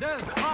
이끌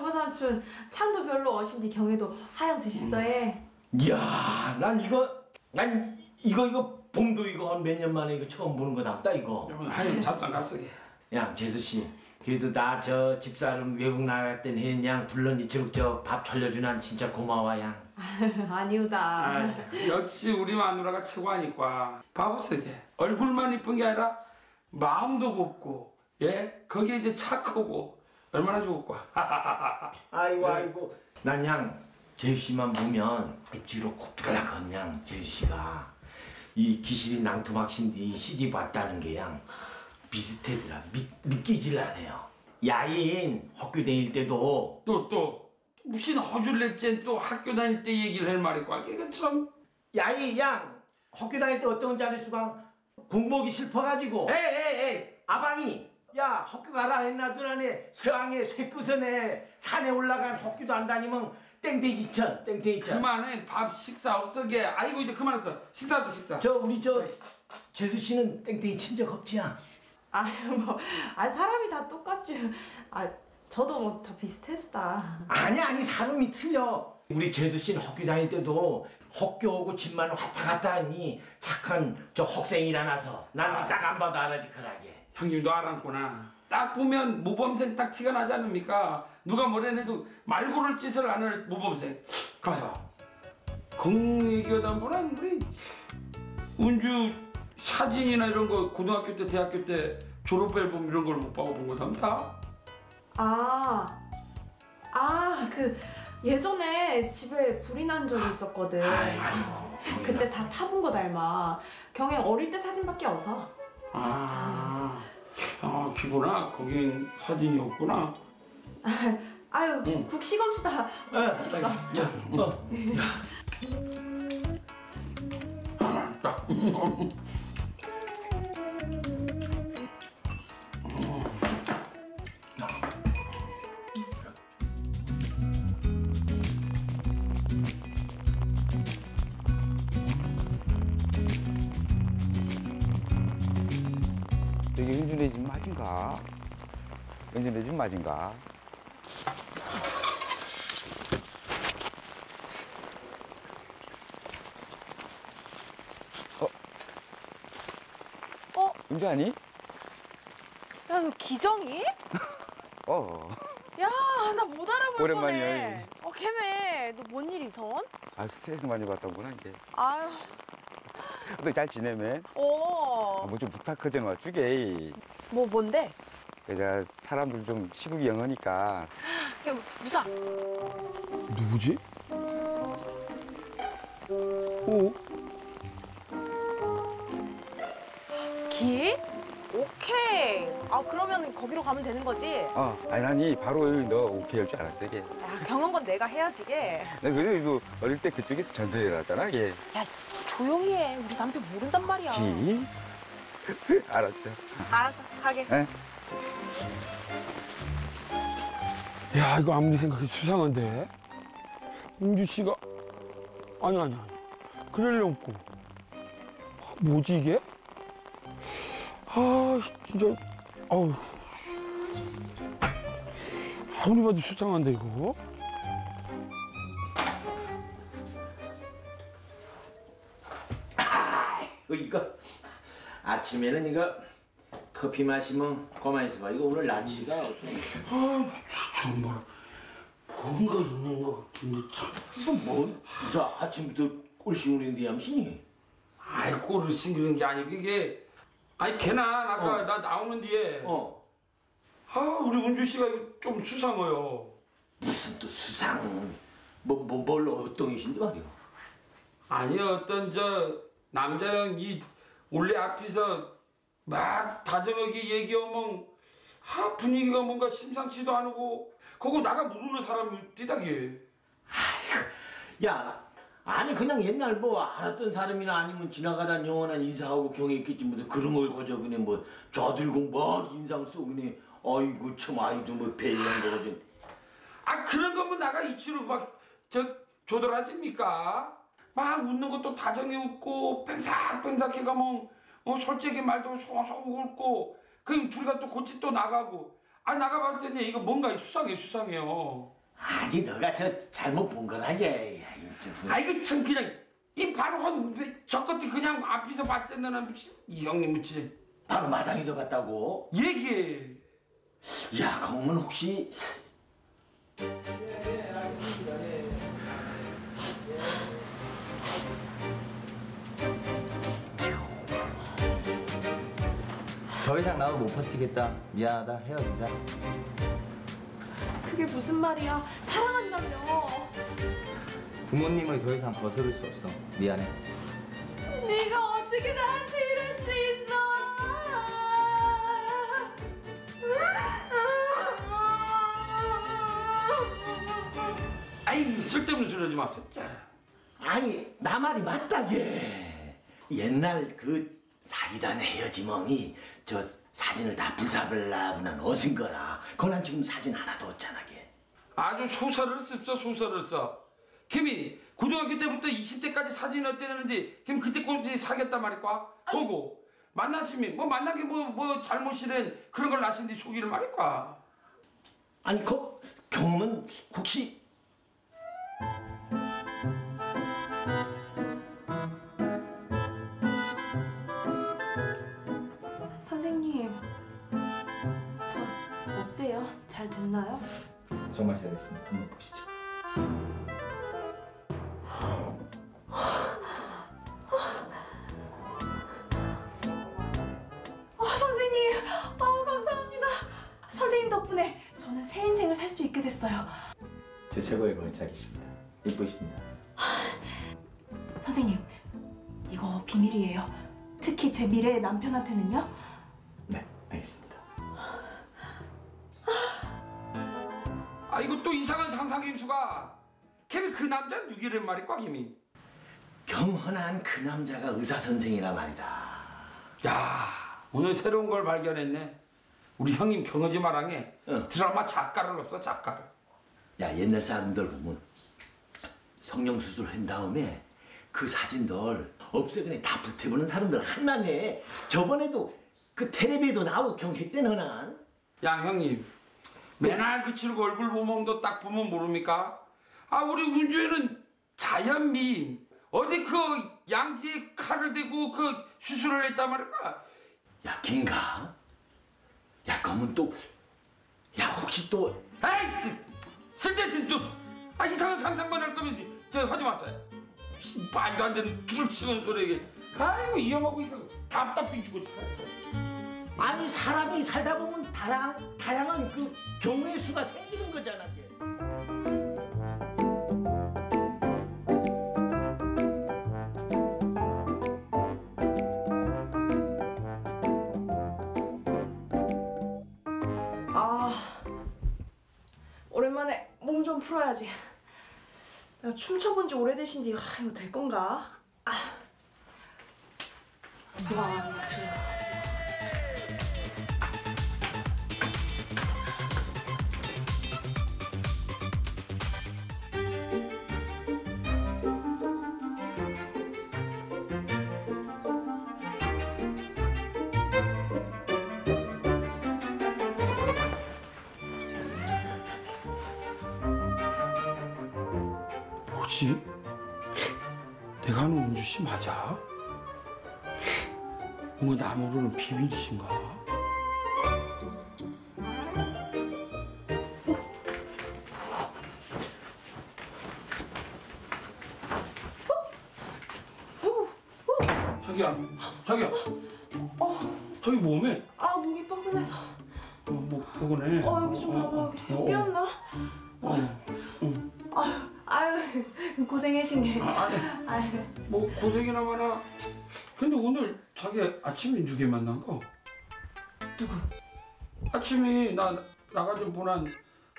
창구 삼촌 창도 별로 어신디 경에도 하영 드십서에. 이야 난 이거 난 이거 이거 봄도 이거 한 몇 년 만에 이거 처음 보는 거답다 이거. 하여 잡장 갑자기. 야 재수 씨 그래도 나 저 집사람 외국 나갈 땐 해양 불렀니 저밥 차려주난 진짜 고마워 양. 아니우다. 아, 역시 우리 마누라가 최고 하니까. 봐보세요 이제 얼굴만 이쁜 게 아니라 마음도 곱고 예 거기에 이제 착하고 얼마나 좋을까. 아이고 아이고. 난양 재수 씨만 보면 입지로 곱들락한 양 재수 씨가 이 기실이 낭토막신디 시집 왔다는 게양 비슷해더라. 믿, 믿기질 않아요. 야인 학교 다닐 때도. 또 또 무슨 허줄렛째 또 학교 다닐 때 얘기를 할 말이고 이거 참. 야이 양. 학교 다닐 때 어떤 자릿수가 공부하기 싶어가지고. 에이 에이 에이. 아방이 야 학교 가라 했나더라네 서양에 쇠끄선에 산에 올라간 학교도 안 다니면 땡땡이천 땡땡이천. 그만해. 밥 식사 없어게. 아이고 이제 그만했어. 식사부터 식사. 저 우리 저 재수 씨는 땡땡이 친적 없지야? 아유 뭐, 아 사람이 다 똑같지. 아 저도 뭐 다 비슷했수다. 아니 아니 사람이 틀려. 우리 재수 씨는 학교 다닐 때도 학교 오고 집만 왔다 갔다 하니 착한 저 학생이라나서 난딱안 봐도 알아지 그러게 형님도 알았구나 딱 보면 모범생 딱 티가 나지 않습니까 누가 뭐라 해도 말 고를 짓을 안 할 모범생 가서 공얘기하다 보면 우리 운주 사진이나 이런 거 고등학교 때 대학교 때 졸업 앨범 이런 걸 못 봐본 거 다? 아, 아 그 예전에 집에 불이 난 적이 있었거든. 그때 다 타본 거 닮아. 경행 어릴 때 사진밖에 없어. 아, 아 기구나 거긴 사진이 없구나 아유 응. 국시검수다. 어, 드십소. 자, 어. 여기 은준의 집 맞은가? 은준의 집 맞은가? 어? 어? 은주 아니? 야, 너 기정이? 어. 야, 나 못 알아볼 오랜만이야. 어, 걔네. 너뭔 일 이선? 아 스트레스 많이 받던구나 이제. 아유, 너잘 지내매? 어. 뭐좀 부탁하잖아 주게. 뭐 뭔데? 내가 사람들 좀 시국이 영하니까. 야, 무사. 누구지? 오? 기? 오케이. 아, 그러면 거기로 가면 되는 거지? 어, 아니 아니 바로 너 오케이 할 줄 알았어 이게. 야, 경험건 내가 해야지, 걔. 내가 그래도 어릴 때 그쪽에서 전설이 났잖아 이게. 야, 조용히 해. 우리 남편 모른단 말이야. 기? 알았죠. 알았어, 가게. 에? 야 이거 아무리 생각해도 수상한데 은주 씨가 아니 아니 아니 그럴려고 아, 뭐지 이게 아 진짜 아우 아무리 봐도 수상한데 이거 이거 아침에는 이거 커피 마시면 가만히 있어봐 이거 오늘 날씨가 어때? 정말 뭔가 있는 것 같은데 참 이거 뭐? 자 아침부터 꼴씨울인데 ям신이 아이 꼴을 싱기는 게 아니고 이게 아니 걔나 아까 어. 나 나오는 뒤에 어 아 우리 운주 씨가 좀 수상해요. 무슨 또 수상 뭐 뭐뭘 어떤 이신지 말이야. 아니 어떤 저 남자형 이 원래 앞에서 막 다정하게 얘기하면 아 분위기가 뭔가 심상치도 않고 그거 나가 모르는 사람이 뛰다게 야, 아니 그냥 옛날 뭐 알았던 사람이나 아니면 지나가다 영원한 인사하고 경했겠지 뭐 그런 걸 거저 그냥 뭐 저들고 막 인상 쏘고 그냥 아이고 참 아이도 뭐 배이런 거 가지고 아 그런 거면 나가 이치로 막 저 조돌하십니까? 막 웃는 것도 다정히 웃고 뺑삭뺑삭해 가면 어 솔직히 말도 송송 웃고 그럼 둘이가 또 고치 또 나가고 아 나가봤더니 이거 뭔가 수상해 수상해요. 아니 너가 저 잘못 본 거라게. 아 이거 참 그냥 이 바로 한저 것도 그냥 앞에서 봤잖아 이 형님 진짜 바로 마당에서 봤다고. 얘기해. 야, 그러면 혹시 더 이상 나도 못 버티겠다. 미안하다. 헤어지자. 그게 무슨 말이야? 사랑한다며. 부모님을 더 이상 벗어날 수 없어. 미안해. 네가 어떻게 나한테 이럴 수 있어? 아이 쓸데없는 소리 하지 마 진짜. 아니 나 말이 맞다게. 옛날 그 사기단 헤어지멍이 저 사진을 다 불사불라분한 어진 거라. 그난 지금 사진 하나도 없잖아 게. 아주 소설을 씁서 소설을 써. 김이 고등학교 때부터 20대까지 사진 어땠는데 김 그때까지 사귀었단 말이까. 보고 만나시면 뭐 만난 게 뭐 뭐 잘못이란 그런 걸 아신데 속이를 말이까. 아니 그 경험은 혹시 됐나요? 정말 잘 됐습니다. 한번 보시죠. 아, 선생님, 아우 감사합니다. 선생님 덕분에 저는 새 인생을 살 수 있게 됐어요. 제 최고의 걸작이십니다. 이쁘십니다. 선생님, 이거 비밀이에요. 특히 제 미래의 남편한테는요? 네, 알겠습니다. 아 이거 또 이상한 상상 김수가. 김이 그 남자 누구란 말이까 김이. 경헌한 그 남자가 의사 선생이라 말이다. 야 오늘 새로운 걸 발견했네. 우리 형님 경어지 마랑에 어. 드라마 작가를 없어 작가를. 야 옛날 사람들 보면 성령 수술한 다음에 그 사진들 없애그냥 다 붙여보는 사람들 한만해. 저번에도 그 텔레비에도 나오고 경했던 허난. 양 형님 맨날 그치고 얼굴 보면 딱 보면 모릅니까? 아 우리 운주에는 자연 미인 어디 그 양지에 칼을 대고 그 수술을 했단 말이야. 야 긴가? 야 그러면 또야 혹시 또 에이 그, 쓸데없이 또아 이상한 상상만 할 거면 저 하지 마세요. 씨, 말도 안 되는 둘 치는 소리 이게. 아이고 이 형하고 이거 답답해 죽어. 아니 사람이 살다 보면 다양 다양한 그 경우의 수가 생기는 거잖아. 이게. 아, 오랜만에 몸 좀 풀어야지. 내가 춤춰본 지 오래되신지 아, 이거 될 건가? 아, 원, 투. 뭐지? 내가 아는 운주 씨 맞아? 뭔가 나 모르는 비밀이신가? 아침에 누구 만난 거? 누구? 아침에 나 나가지고 보난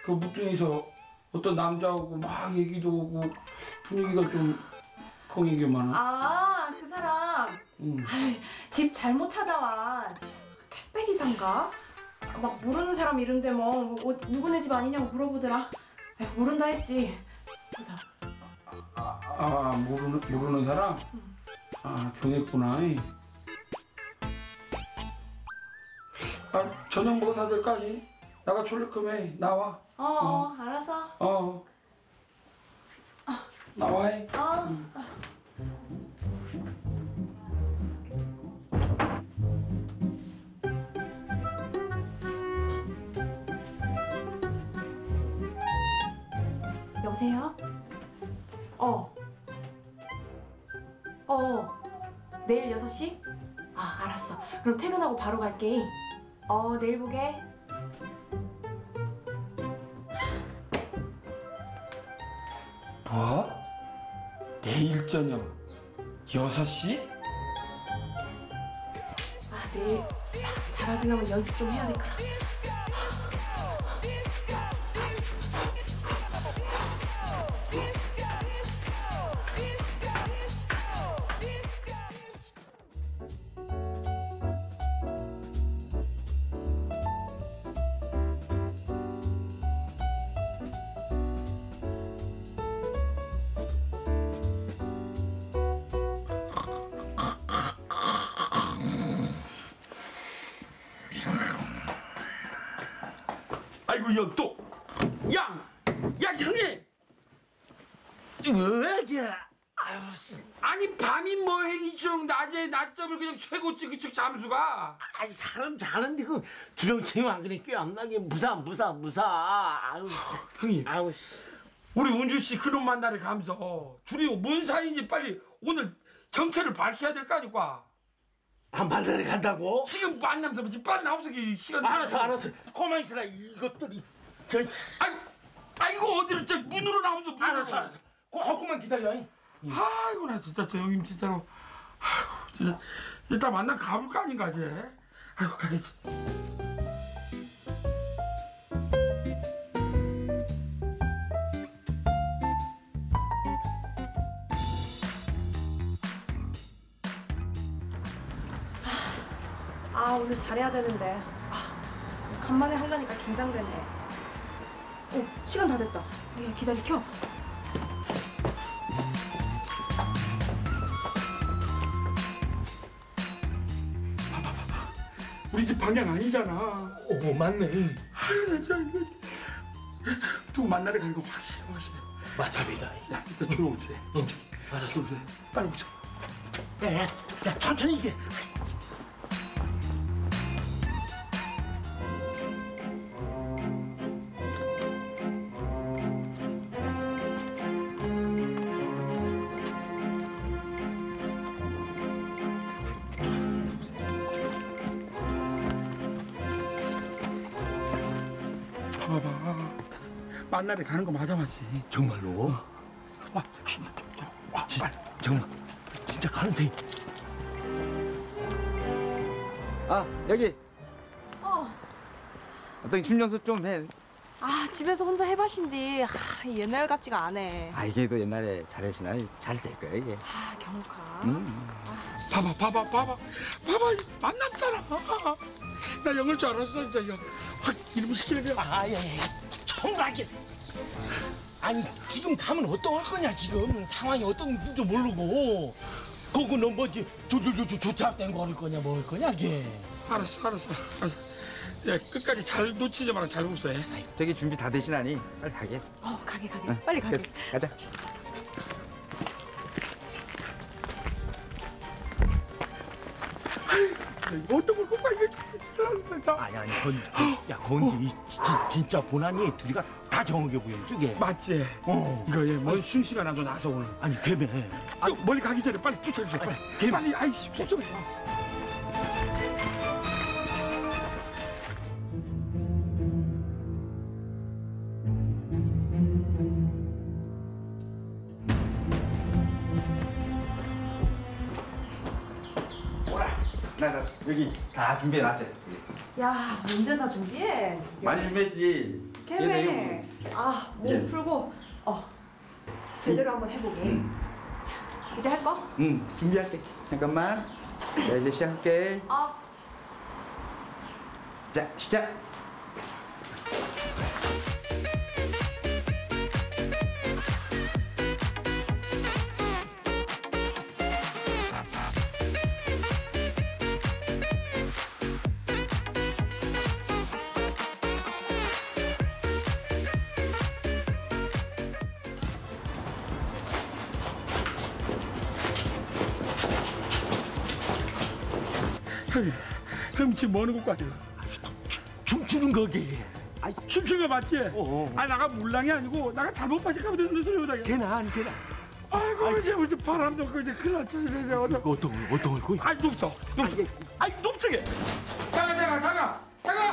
그 무등에서 어떤 남자하고 막 얘기도 오고 분위기가 좀 거기게 많아. 아그 사람 응. 집 잘못 찾아와. 택배 기사인가? 막 모르는 사람 이름대 뭐 어, 누구네 집 아니냐고 물어보더라. 에휴, 모른다 했지. 보자. 아, 아 모르는 모르는 사람? 아 경했구나. 아 저녁 먹어 거 아니? 나가 졸리크면 나와. 어, 어 알아서. 어. 나와. 해. 어. 여보세요? 어. 어. 내일 6시? 아, 알았어. 그럼 퇴근하고 바로 갈게. 어, 내일 보게. 뭐? 내일 저녁 6시? 아, 내일 야, 잘하지려면 연습 좀 해야 될 거라. 아니 사람 자는데 그안 그래 꾀안 나게 무사 무사 무사. 아유, 형님 아유. 우리 운주 씨 그놈 만나러 가면서 둘이 뭔 사이인지 빨리 오늘 정체를 밝혀야 될 거 아니까 안 만나러 간다고? 지금 만나면서 뭐지 빨리 나오서 이 시간 알았어 알았어. 고만 있어라 이것들이. 저 아이, 아이고 어디를 저 문으로 나오면서 문으로 알았어 알았어. 고만 기다려. 아이고 나 진짜 저 형님 진짜로 아이고 진짜 일단 만나 가볼 거 아닌가 이제 아이고 가야지. 아 오늘 잘해야 되는데. 아, 간만에 하려니까 긴장되네. 오 시간 다 됐다. 야 기다려 켜 방향 아니잖아 오 맞네. 아유 나 진짜 이거 누구 만나러 가는 거 확실해 확실해 맞아비다. 야 일단 조용히 해 침착해 알았어. 빨리 오자 야, 야, 야 천천히 이게. 만나러 가는 거 맞아 맞지 정말로? 와, 쉿, 자, 와 빨리 정말 진짜 가는데. 아 여기 어. 어떤 춤 연습 좀 해. 아 집에서 혼자 해봐신디 아, 옛날 같지가 않네. 아 이게 또 옛날에 잘하시나 잘될 거야 이게. 아 경카. 음. 봐봐 봐봐 봐봐 봐봐 만났잖아 나 영을 줄 알았어 진짜 이거 확 이름 시키는 거야 아 야 야 야 청소하게. 아니 지금 가면 어떡할 거냐 지금 상황이 어떤지도 모르고. 그거 너 뭐지 조조조조 조차된 거할 거냐 뭐할 거냐 이게. 알았어 알았어 알았어 야 끝까지 잘 놓치지 마라 잘 보세 저기 준비 다 되시나니 빨리 가게. 어 가게 가게 응, 빨리 가게. 끝, 가자. 어떤 걸 뽑아 이거 진짜 아니 아니 건, 야 건지 진짜 보나니 둘이가 다 정하게 보여 쪽에. 맞지 어. 이거 얘뭔 쉰시간 안도 나서 오늘 아니 걔네. 저 멀리 가기 전에 빨리 쫓아주세요 빨리 걔- 빨리 아이 섭섭해 여기 다 준비해 놨지. 야 언제 다 준비해? 많이 준비했지. 개매. 아, 몸 예. 풀고 어 제대로 한번 해보게. 응. 자, 이제 할 거? 응, 준비할게. 잠깐만. 자, 이제 시작할게. 어. 자, 시작. 형 지금 뭐 하는 것까지? 춤추는 거게. 아이 춤추는 거 맞지? 아 나가 물랑이 아니고 나가 잘못 빠질까 보다 무슨 소리 못하게. 걔나 걔나. 아이고 이제 무슨 바람 넣고 이제 큰일 났지 이제 이제 어떡. 어떤 어떤 걸 아이 높다 높다. 아이 높게. 잠깐 잠깐 잠깐 잠깐.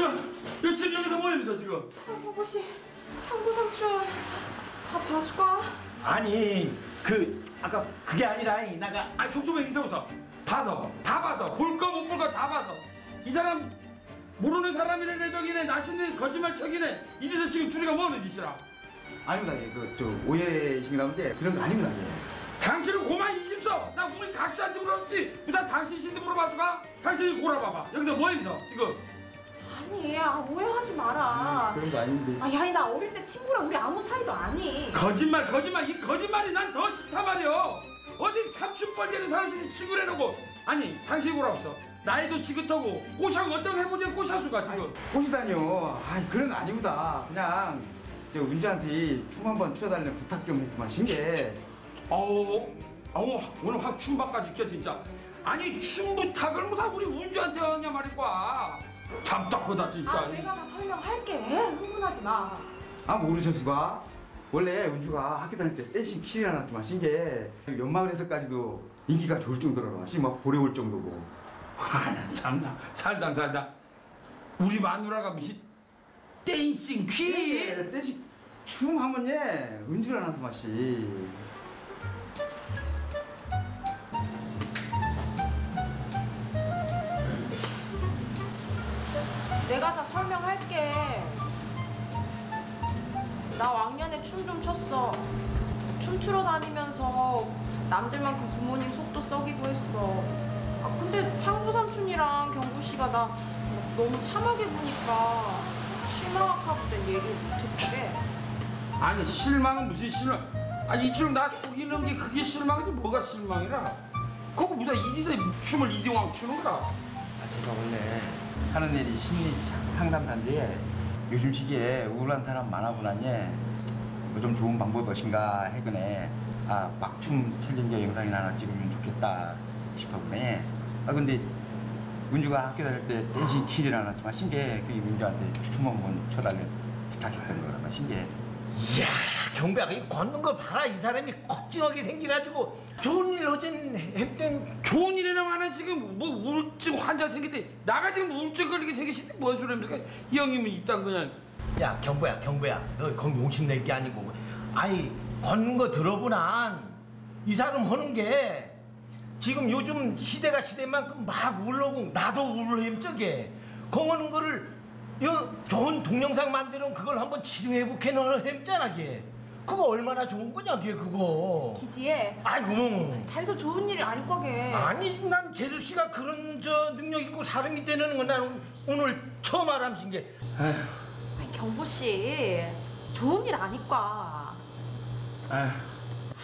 야, 야 지금 여기서 뭐 하면서 지금? 아버씨, 상부 삼촌 다 봐줄까? 아니 그 아까 그게 아니라 이 나가 아니 속소매 인사부터 봐서 다 봐서 볼 거 못 볼 거 다 봐서 이 사람 모르는 사람이네 내덕이네 나신네 거짓말 척이네 이래서 지금 둘이가 뭐 하는 짓이라 아닙니다. 예. 그저 오해신 가운데 그런 거 아닙니다. 예. 당신은 고만 이십서 나 우리 각시한테 물어봤지 일단 당신 신데 물어봐서가 당신이 고라봐봐 여기서 뭐 하면서 지금 아니, 아, 오해하지 마라. 그런 거 아닌데. 아, 야, 나 어릴 때 친구랑 우리 아무 사이도 아니. 거짓말 거짓말 이 거짓말이 난 더 싫단 말이오 어디 삼촌뻘 되는 사람들이 친구를 해놓고 아니 당신이 고라봤어 나이도 지긋하고 꼬샤고 어떤 해보지 꼬샤수가 지금 꼬시다니요. 아, 그런 거 아니구다. 그냥 저 은주한테 춤 한번 추어달라는 부탁 좀 했지만 신게. 어우, 어우, 오늘 확 춤바까지 켜 진짜. 아니 춤 부탁을 뭐다 우리 운주한테 하냐 말이야. 답답하다 진짜. 아, 내가 다 설명할게. 흥분하지 마. 아 모르셨수가? 원래 은주가 학교 다닐 때 댄싱 킬이 났지만 신게 연마을에서까지도 인기가 좋을 정도로 신막 보래 올 정도고. 아나 참나 살다 살다. 우리 마누라가 무슨 댄싱 퀸. 예, 댄싱 춤 하면 예 은주라 나서 맛이. 나 왕년에 춤 좀 췄어. 춤추러 다니면서 남들만큼 부모님 속도 썩이고 했어. 아, 근데 상부 삼촌이랑 경구 씨가 나 너무 참하게 보니까 실망학하고 얘기를 못했대. 아니 실망은 무슨 실망? 아니 이처럼 나 속이는 게 그게 실망이지 뭐가 실망이라? 그거 무슨 이리다 춤을 이대왕 추는 거라. 아, 제가 원래 하는 일이 심리 상담사인데 요즘 시기에 우울한 사람 많아 보나니 뭐좀 좋은 방법이 무엇인가 해그네 아 막춤 챌린저 영상이나 하나 찍으면 좋겠다 싶어 보네. 아 근데 은주가 학교 다닐 때 댄싱 킬이라 나왔지만 신게 그 은주한테 춤 한번 춰달래 부탁했던 거라 신게. 이야 경배야 이 걷는 거 봐라. 이 사람이 콕징하게 생겨가지고 좋은 일 하진 햄땜 좋은 일이나 많아. 지금 뭐 우울증 환자 생겼대 나가 지금 우울증 걸리게 생기신데 뭔 소리입니까? 이 형님은 이딴 그냥. 야 경보야 경보야. 너 거기 용심 낼 게 아니고. 아니 걷는 거 들어보나. 이 사람 하는 게 지금 요즘 시대가 시대만큼 막 울러고 나도 울러 저게. 거하는 거를 요 좋은 동영상 만들어 그걸 한번 치료 회복해 넣어 햄잖아 걔 그거 얼마나 좋은 거냐 걔 그거 기지에 아이고 잘도 좋은 일이 아닐 거게. 아니 난 재수 씨가 그런 저 능력 있고 사람이 되는 건 나는 오늘 처음 알았신 게 아니, 경보 씨 좋은 일 아니까. 아휴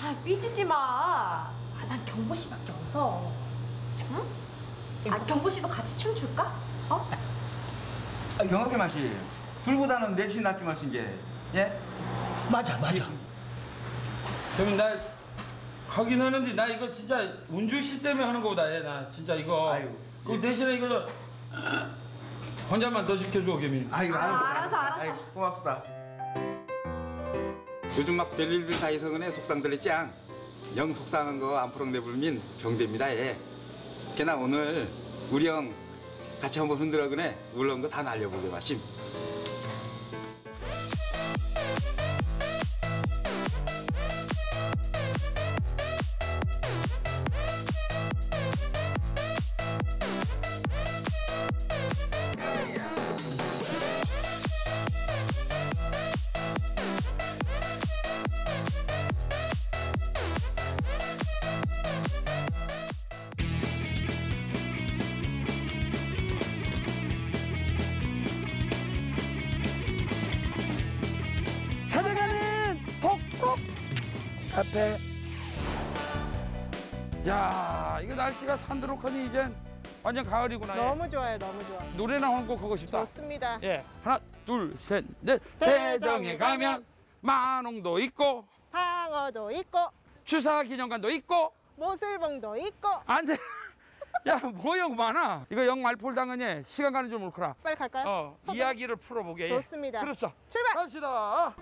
아 삐지지 마. 아, 난 경보 씨밖에 없어. 응? 아 경보 씨도 같이 춤출까? 어? 아, 경험의 맛이 둘보다는 넷이 낫지 마신 게 예? 맞아 맞아 그러면 나 하긴 하는데 나 이거 진짜 운주 씨 때문에 하는 거다 얘 나 진짜 이거 아유, 그 대신에 이거 혼자만 더 시켜줘 개미 아 이거 아, 알아서 알아서, 알아서. 아이고, 고맙습니다. 요즘 막 별일들 다 있어그네 속상들이 짱. 영 속상한 거안 풀어내 불면 병됩니다 예. 걔나 오늘 우리 형 같이 한번 흔들어 그네 울렁 거다 날려보게 마심. 카페. 야, 이거 날씨가 산드로커니 이젠 완전 가을이구나. 예. 너무 좋아요, 너무 좋아. 노래나 한곡 하고 싶다. 좋습니다. 예, 하나, 둘, 셋, 넷. 대정에 대정에 가면 만홍도 있고 방어도 있고 추사 기념관도 있고 모슬봉도 있고 안 돼. 야, 뭐영 많아. 이거 영 말폴 당연히 시간 가는 줄 모르구나. 빨리 갈까요? 어, 서둘러. 이야기를 풀어보게. 예. 좋습니다. 그렇죠. 출발! 갑시다.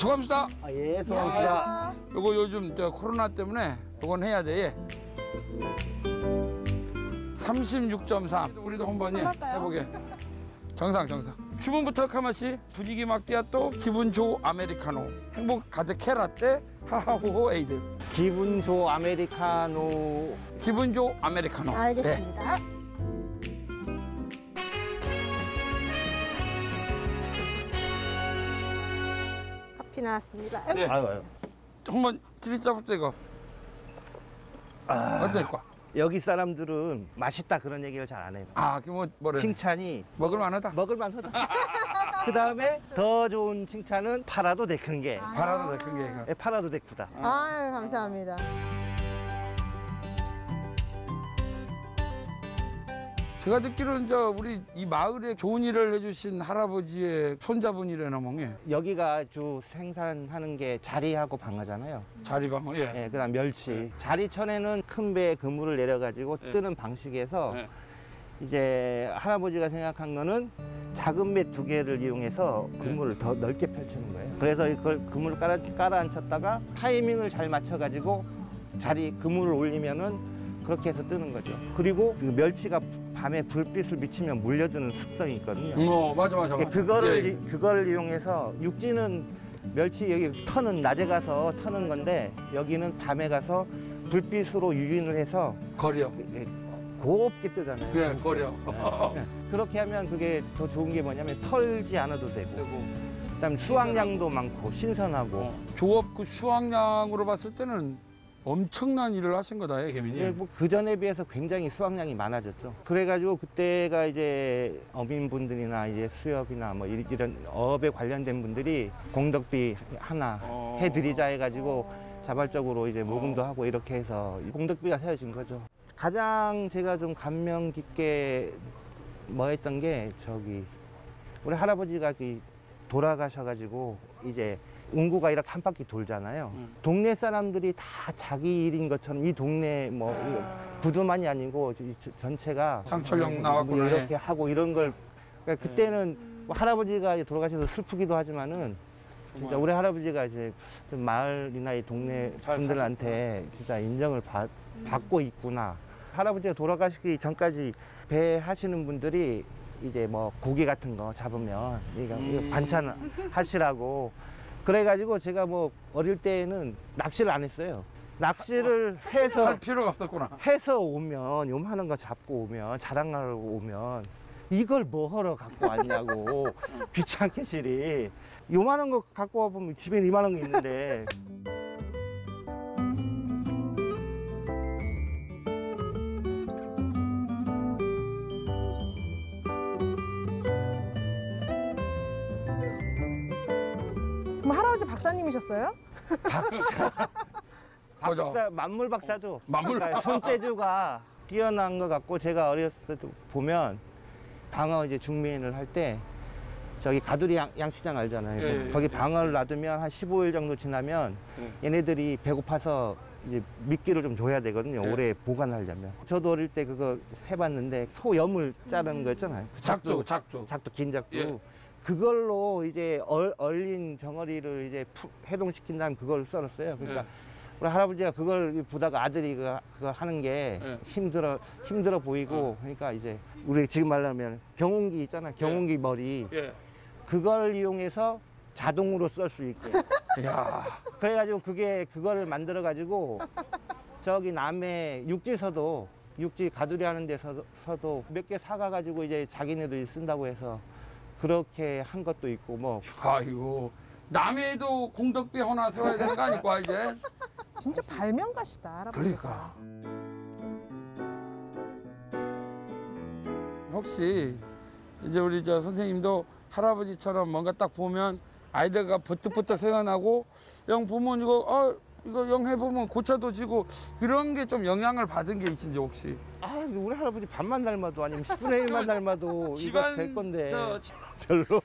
수고합시다. 아, 예, 아, 요거 요즘 저 코로나 때문에 요건 해야 돼. 예. 36.3. 우리도 한번 예? 해보게. 정상 정상. 주문부터 카마시 분위기 마끼아또 기분 좋 아메리카노 행복 가득 해 라떼 하하호호 에이드 기분 좋 아메리카노 기분 좋 아메리카노. 네. 알겠습니다. 커피 나왔습니다. 네. 아유, 아유. 한번 기리 잡을 때 이거 아, 어떨까? 여기 사람들은 맛있다 그런 얘기를 잘 안 해요. 아, 그뭐 뭐래? 칭찬이 먹을만하다. 먹을만하다. 그 다음에 더 좋은 칭찬은 팔아도 돼큰 게. 바라도 돼, 그게 이거. 예, 팔아도 돼 크다. 아유, 감사합니다. 제가 듣기로는 저 우리 이 마을에 좋은 일을 해주신 할아버지의 손자분이래나 멍에 여기가 주 생산하는 게 자리하고 방어잖아요. 자리방 예. 예, 그다음 멸치. 자리천에는 큰 배에 그물을 내려가지고 네. 뜨는 방식에서 네. 이제 할아버지가 생각한 거는 작은 배 두 개를 이용해서 네. 그물을 더 넓게 펼치는 거예요. 그래서 이걸 그물을 깔아, 깔아 앉혔다가 타이밍을 잘 맞춰가지고 자리 그물을 올리면은 그렇게 해서 뜨는 거죠. 그리고 그 멸치가 밤에 불빛을 비치면 물려드는 습성이 있거든요. 어, 맞아 맞아. 맞아. 그거를 예. 이- 그거를 이용해서 육지는 멸치 여기 터는 낮에 가서 터는 건데 여기는 밤에 가서 불빛으로 유인을 해서 거려. 예, 곱게 뜨잖아요. 예, 거려. 네. 그렇게 하면 그게 더 좋은 게 뭐냐면 털지 않아도 되고 그다음 수확량도 많고 신선하고 어, 조업 그 수확량으로 봤을 때는 엄청난 일을 하신 거다, 예, 개민이. 예, 뭐 그 전에 비해서 굉장히 수확량이 많아졌죠. 그래가지고 그때가 이제 어민분들이나 이제 수협이나 뭐 이- 이런 어업에 관련된 분들이 공덕비 하나 어. 해드리자 해가지고 자발적으로 이제 모금도 하고 이렇게 해서 이 공덕비가 세워진 거죠. 가장 제가 좀 감명 깊게 뭐 했던 게 저기 우리 할아버지가 그 돌아가셔가지고 이제 운구가 이렇게 한 바퀴 돌잖아요. 음. 동네 사람들이 다 자기 일인 것처럼 이 동네 뭐 부두만이 아니고 이 저- 전체가 상철령 나왔구나, 예. 이렇게 하고 이런 걸 그러니까 그때는 뭐 할아버지가 돌아가셔서 슬프기도 하지만은 진짜 우리 할아버지가 이제 좀 마을이나 이 동네 잘 분들한테 진짜 인정을 받, 받고 있구나. 할아버지가 돌아가시기 전까지 배 하시는 분들이 이제 뭐 고기 같은 거 잡으면 이거, 이거 음. 반찬 하시라고 그래가지고 제가 뭐 어릴 때는 낚시를 안 했어요. 낚시를 해서 할 필요가 없었구나. 해서 오면 요만한 거 잡고 오면 자랑하러 오면 이걸 뭐 하러 갖고 왔냐고 귀찮게 시리 요만한 거 갖고 와보면 집에 이만한 거 있는데 할아버지 박사님이셨어요? 보자. 박사 만물 박사죠 만물 그러니까 손재주가 뛰어난 것 같고 제가 어렸을 때도 보면 방어 이제 중매인을 할 때 저기 가두리 양, 양시장 알잖아요 예, 예, 거기 예. 방어를 놔두면 한 15일 정도 지나면 예. 얘네들이 배고파서 이제 미끼를 좀 줘야 되거든요. 예. 오래 보관하려면. 저도 어릴 때 그거 해봤는데 소 염을 자르는 거 있잖아요. 그 작두, 작두. 작두 긴 작두. 예. 그걸로 이제 얼, 얼린 정어리를 이제 푸- 해동시킨 다음 그걸 썰었어요. 그러니까 네. 우리 할아버지가 그걸 보다가 아들이 그거, 그거 하는 게 네. 힘들어 힘들어 보이고 그러니까 이제 우리 지금 말하면 경운기 있잖아 경운기 머리 예. 그걸 이용해서 자동으로 썰 수 있게 야. 그래가지고 그게 그거를 만들어 가지고 저기 남해 육지서도 육지 가두리 하는 데서도 몇 개 사가 가지고 이제 자기네들이 쓴다고 해서 그렇게 한 것도 있고 뭐 아이고. 남해에도 공덕비 하나 세워야 되는 거 아닐까 이제? 진짜 발명가시다 할아버지가. 그러니까. 혹시 이제 우리 저 선생님도 할아버지처럼 뭔가 딱 보면 아이들가 버뜩버뜩 생각나고 영 보면 이거 어 이거 영 해보면 고쳐도 지고 그런 게 좀 영향을 받은 게 있는지 혹시 아, 우리 할아버지 반만 닮아도 아니면 10분의 1만 닮아도 이거 될 건데. 저 별로.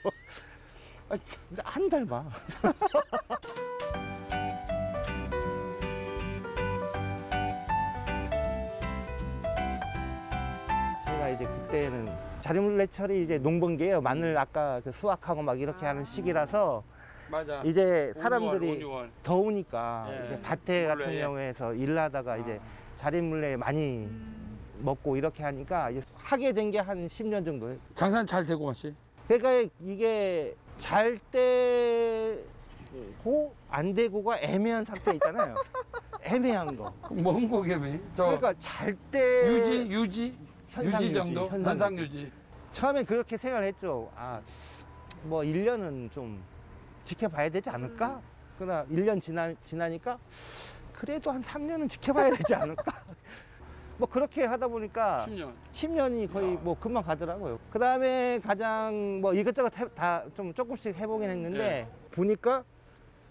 아, 참, 근데 안 닮아. 제가 이제 그때는 자리물레철이 이제 농번기예요. 마늘 아까 그 수확하고 막 이렇게 하는 시기라서 맞아. 이제 사람들이 온유월, 더우니까 예, 이제 밭에 같은 물레에. 경우에서 일하다가 이제 자리물레 많이 먹고 이렇게 하니까 이제 하게 된 게 한 10년 정도. 장사는 잘 되고 마시 그러니까 이게 잘 되고 안 되고가 애매한 상태 있잖아요. 애매한 거. 뭔 고개미 저 그러니까 잘 때 유지 유지 현상 유지 정도 현상 현상 유지 처음엔 그렇게 생각을 했죠. 아, 뭐 1년은 좀 지켜봐야 되지 않을까? 그러나 1년 지나, 지나니까 그래도 한 3년은 지켜봐야 되지 않을까? 뭐 그렇게 하다 보니까 10년 10년이 거의 뭐 금방 가더라고요. 그 다음에 가장 뭐 이것저것 다 좀 조금씩 해보긴 했는데 네. 보니까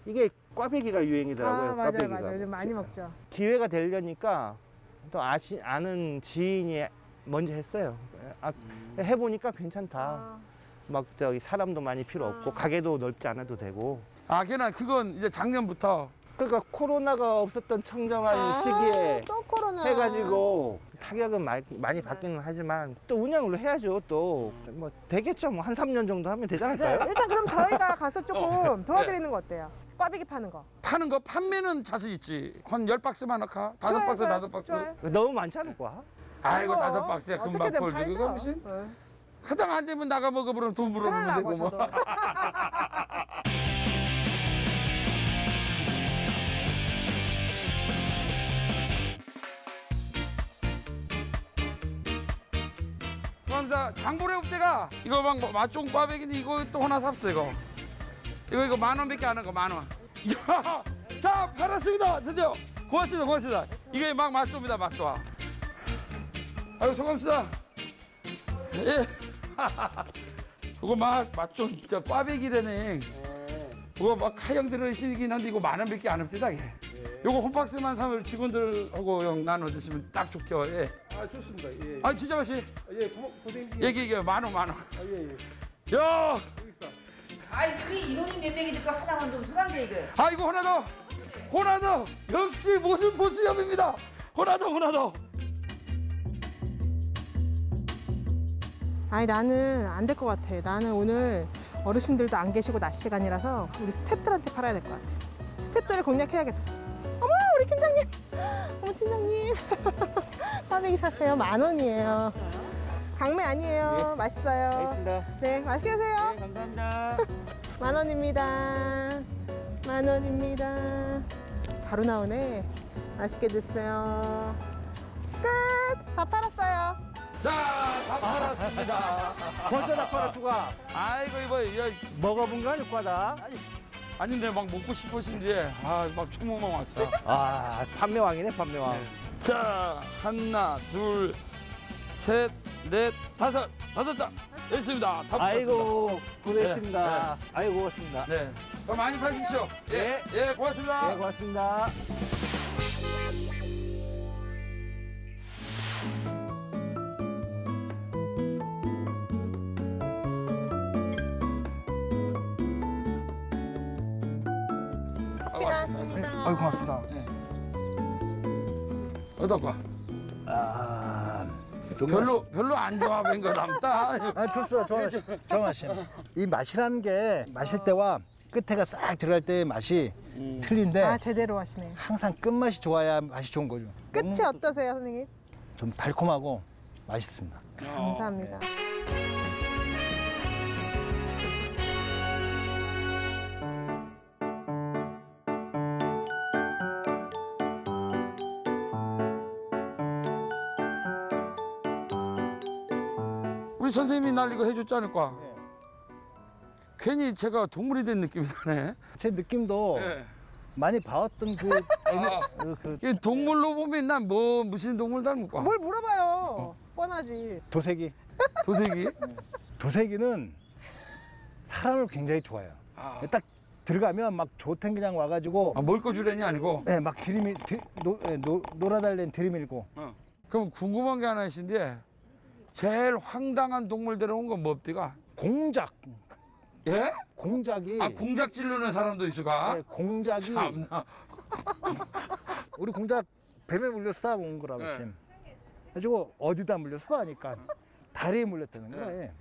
이게 꽈배기가 유행이더라고요. 아 맞아요 꽈배기가. 맞아요. 요즘 많이 먹죠. 기회가 되려니까 또 아시, 아는 지인이 먼저 했어요. 아, 해보니까 괜찮다. 아, 막 저기 사람도 많이 필요 없고 가게도 넓지 않아도 되고. 아 걔는 그건 이제 작년부터 그러니까 코로나가 없었던 청정한 아, 시기에 또 코로나 해가지고 타격은 많이, 많이 받기는 하지만 또 운영을 해야죠 또 뭐 되겠죠 뭐한 3년 정도 하면 되지 네, 않을까요? 일단 그럼 저희가 가서 조금 어, 도와드리는 거 어때요? 꽈배기 파는 거. 파는 거 판매는 자신 있지 한 열 박스만 넣까 다섯 좋아요, 박스 좋아요, 다섯 박스 좋아요. 너무 많지 않을까? 아이고 그거 다섯 박스야 금방 어떻게든 벌지 팔죠. 그거 무슨 네. 하당 안 되면 나가 먹어보면 돈 그러려고 되고 뭐 저도. 그런데 장보래 업대가 이거 막 맛종 꽈배기인데 이거 또 하나 샀어 이거. 이거 이거 만 원밖에 안 한 거 만 원. 야, 자 팔았습니다. 드디어. 고맙습니다 고맙습니다. 이게 막 맛좋습니다 맛 좋아 아유 수고합니다. 예. 그거 막 맛좀 진짜 꽈배기라네 그거 막 하영 들어있긴 한데 이거 만 원 밖에 안 합니다 이게. 요거 홈 박스만 사면 직원들하고 형 나눠 드시면 딱 좋죠 예. 아 좋습니다. 예, 아 진짜 맛이 예 고생 얘기 얘기 만원 만원. 예, 예. 야! 아이 그게 인원이 몇 명이 니까? 하나만 좀 술한데 이거. 아 이거 하나 더! 하나 더! 역시 모순 보수협입니다! 하나 더 하나 더! 아니 나는 안 될 것 같아. 나는 오늘 어르신들도 안 계시고 낮 시간이라서 우리 스태프들한테 팔아야 될 것 같아. 스태프들을 공략해야겠어. 어머 우리 팀장님. 어머 팀장님. 꽈배기 샀어요. 만 원이에요. 강매 아니에요. 맛있어요. 알겠습니다 네 맛있게 드세요. 네, 감사합니다 만 원입니다. 만 원입니다. 바로 나오네. 맛있게 드세요. 끝! 다 팔았어요. 자 다 팔았습니다. 벌써 다 팔아 수가. 아이고 이거 야, 먹어본 거 아니야 과다? 아닌데 막 먹고 싶으신데 아막 초모만 왔어 아 판매왕이네 판매왕. 자 하나 둘 셋 넷 다섯. 다섯 장 됐습니다. 다 아이고 고생했습니다. 네, 아이고 고맙습니다. 네. 그럼 많이 사십시오. 네. 예, 예 고맙습니다. 네 고맙습니다 아유 고맙습니다. 어떨까 아, 별로 별로 안 좋아 보인 거 남다. 아 씨. 정아 씨. 이 맛이라는 게 마실 때와 끝에가 싹 들어갈 때의 맛이 틀린데 아 제대로 하시네. 항상 끝맛이 좋아야 맛이 좋은 거죠. 끝이 어떠세요, 선생님? 좀 달콤하고 맛있습니다. 감사합니다. 우 선생님이 날 이거 해줬잖을까. 괜히 제가 동물이 된 느낌이 드네. 제 느낌도 예. 많이 봐왔던 그, 아. 그, 그이 동물로 보면 난 뭐 무슨 동물 닮을까? 뭘 물어봐요. 뻔하지. 도색이 도색이? 도색이는 사람을 굉장히 좋아해요. 아, 딱 들어가면 막 조탱기장 와가지고 아 뭘거 주려니 아니고. 네, 막 들이밀 드, 노, 예, 노, 놀아달래는 들이밀고 그럼 궁금한 게 하나 있는데 제일 황당한 동물 데려온 건 뭡디가? 공작 예? 공작이 아 공작 찌르는 사람도 있어가? 네, 공작이 참나. 우리 공작 뱀에 물려서 온 거라고 네. 심. 가지고 어디다 물렸어 하니까 다리에 물렸다는 네. 거야.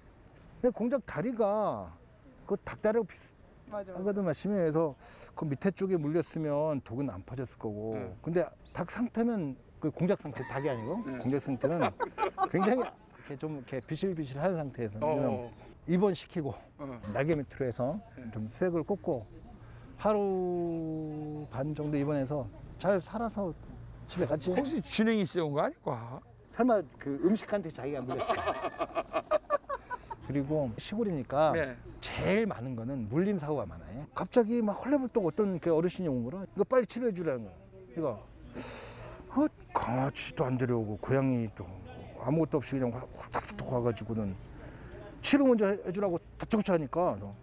근데 공작 다리가 그 닭다리하고 비슷 하거든 말씀이 그래서 그 밑에 쪽에 물렸으면 독은 안 퍼졌을 거고. 네. 근데 닭 상태는 그 공작 상태 닭이 아니고 네. 공작 상태는 굉장히 이렇게 좀 이렇게 비실비실한 상태에서 그래서 어. 입원시키고 어. 날개 밑으로 해서 좀 수액을 꽂고 하루 반 정도 입원해서 잘 살아서 집에 갔지. 혹시 진행이 세운 거 아닐까? 설마 그 음식한테 자기가 안 물렸을까? 그리고 시골이니까 네. 제일 많은 거는 물림 사고가 많아요. 갑자기 막 헐레벌떡 어떤 그 어르신이 온 거라 이거 빨리 치료해 주라는 거야. 이거 어, 강아지도 안 데려오고 고양이도 아무것도 없이 그냥 훅탁훅탁 와가지고는 치료 먼저 해- 해주라고 다짜고짜 하니까 너,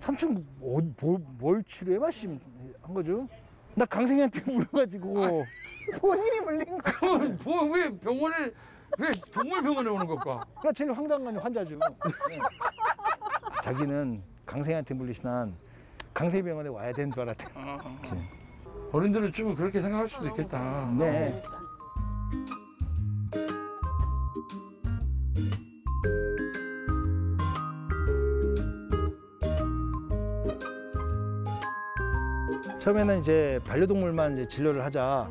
삼촌 뭐, 뭐, 뭘 치료해 마심 한 거죠? 나 강생이한테 물어가지고 본인이 물린 거. 그럼 뭐왜 병원에 왜 동물 병원에 오는 걸까? 그러니까 제일 황당한 환자죠. 네. 자기는 강생이한테 물리신 한 강세병원에 와야 되는 줄 알았대. 이렇게. 어른들은 좀 그렇게 생각할 수도 있겠다. 네. 처음에는 이제 반려동물만 이제 진료를 하자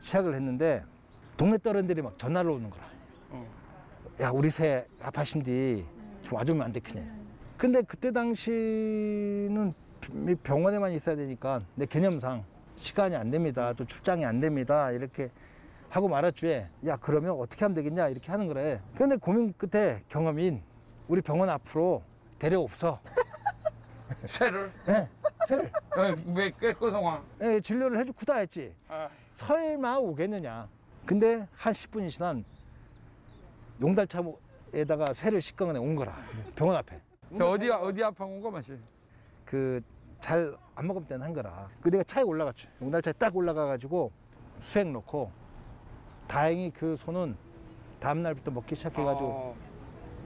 시작을 했는데 동네 떠른들이 막 전화를 오는 거라. 어. 야 우리 새 아파신디 좀 와주면 안 되겠네. 근데 그때 당시는 병원에만 있어야 되니까 내 개념상 시간이 안 됩니다. 또 출장이 안 됩니다. 이렇게 하고 말았지. 야 그러면 어떻게 하면 되겠냐 이렇게 하는 거래. 근데 고민 끝에 경험인 우리 병원 앞으로 데려옵서. 새를 네, 새를. 왜 깨끗한 와? 예, 진료를 해주고다 했지. 아, 설마 오겠느냐. 근데 한 10분이 지난 용달차에다가 새를 씻거나 온 거라. 병원 앞에. 저 어디 어디 아파 온 거 마시? 그잘 안 먹을 때는 한 거라. 그 내가 차에 올라갔죠. 용달차에 딱 올라가가지고 수액 넣고 다행히 그 소는 다음 날부터 먹기 시작해가지고 어,